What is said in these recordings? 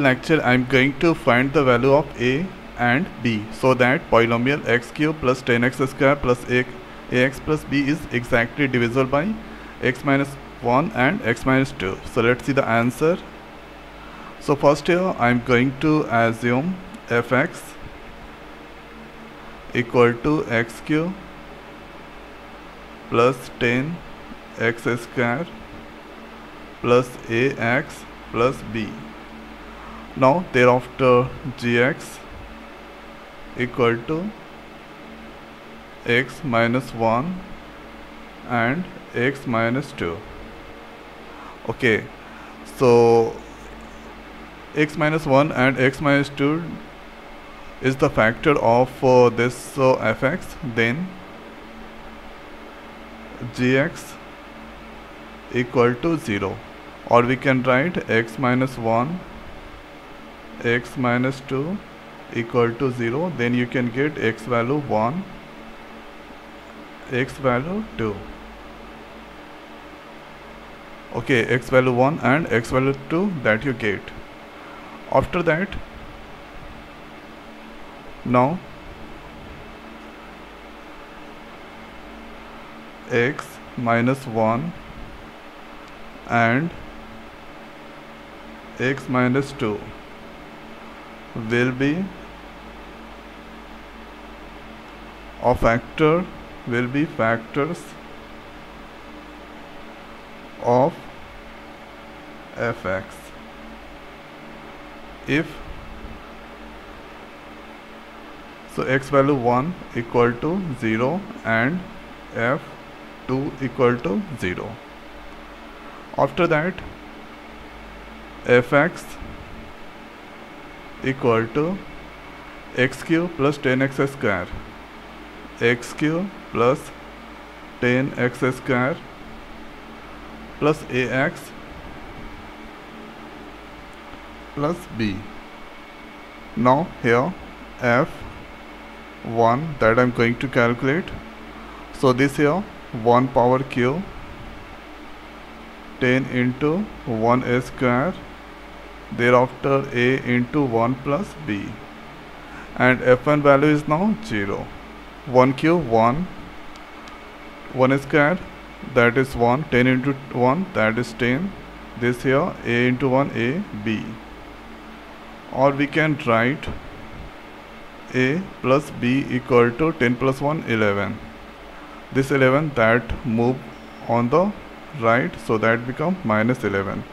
lecture I'm going to find the value of a and b so that polynomial x cube plus 10x square plus a, ax plus b is exactly divisible by x minus 1 and x minus 2 so let's see the answer. So first here I'm going to assume fx equal to x cube plus 10 x square plus ax plus b now thereafter gx equal to x minus 1 and x minus 2 okay so x minus 1 and x minus 2 is the factor of uh, this uh, fx. Then gx equal to 0 or we can write x minus 1 x minus 2 equal to 0 then you can get x value 1 x value 2 okay x value 1 and x value 2 that you get. After that now x minus 1 and x minus 2 will be a factor will be factors of fx if so x value 1 equal to 0 and f2 equal to 0 after that fx equal to x cube plus 10x square. x cube plus 10x square plus ax plus b. Now here f1 that I'm going to calculate. So this here 1 power q 10 into 1 a square thereafter a into 1 plus b. And f1 value is now 0 1 cube 1 1 square that is 1 10 into 1 that is 10 this here a into 1 a b. Or we can write a plus b equal to 10 plus 1 11 this 11 that move on the right so that become minus 11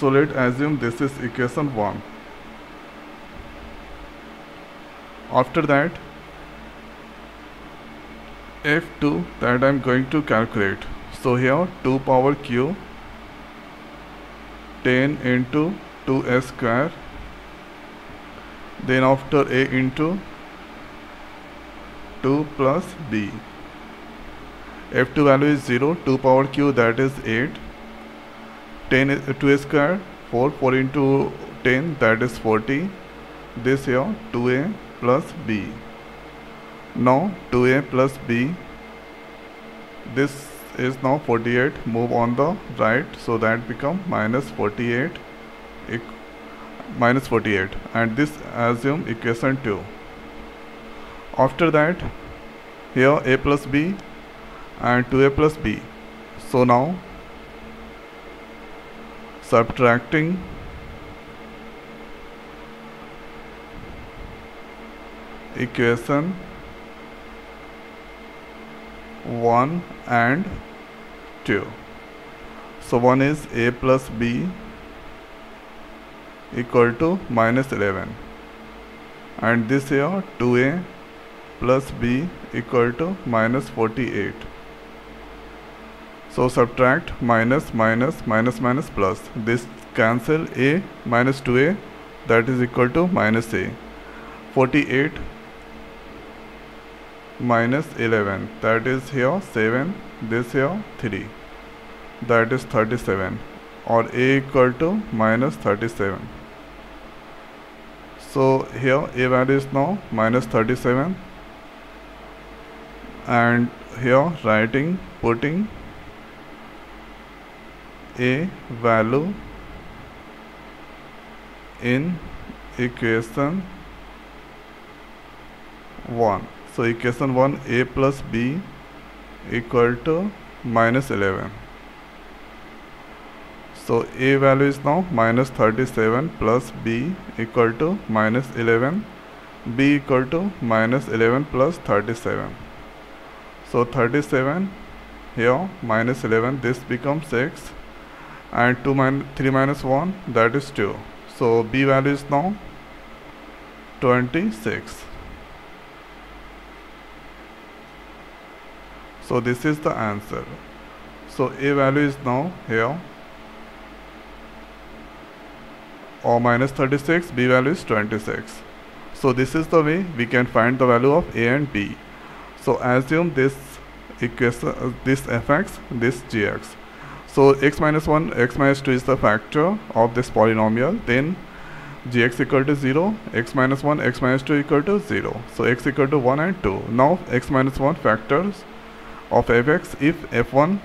so let's assume this is equation 1 after that f2 that I'm going to calculate. So here 2 power q 10 into 2s square. Then after a into 2 plus b. F2 value is 0 2 power q that is 8 10 2 square 4 4 into 10 that is 40 this here 2a plus b. Now 2a plus b. This is now 48 move on the right so that become minus 48 minus 48 and this assume equation 2 after that here a plus b and 2a plus b. So now subtracting. Equation 1 and 2 so one is a plus b equal to minus 11 and this here 2a plus b equal to minus 48 so subtract minus minus minus minus plus. This cancel a minus 2a that is equal to minus a. 48 minus 11 that is here 7 this here 3 that is 37 or a equal to minus 37 so here a value is now minus 37 and here writing putting a value in equation 1 so equation 1 a plus b equal to minus 11 so a value is now minus 37 plus b equal to minus 11 b equal to minus 11 plus 37 so 37 here minus 11 this becomes 6 and 2 minus 3 minus 1 that is 2 so b value is now 26 so this is the answer. So a value is now here. Or minus 36 b value is 26 so this is the way we can find the value of a and b. So assume this equation uh, this fx this gx so x minus 1 x minus 2 is the factor of this polynomial. Then gx equal to 0 x minus 1 x minus 2 equal to 0 so x equal to 1 and 2 now x minus 1 factors of fx if f1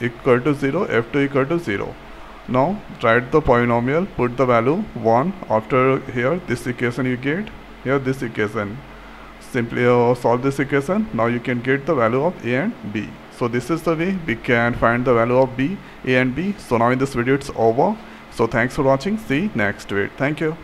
equal to 0 f2 equal to 0 now write the polynomial put the value 1 after here this equation you get. Here this equation. Simply uh, solve this equation. Now you can get the value of a and b so this is the way we can find the value of b a and b. So now in this video it's over. So thanks for watching. See next video. Thank you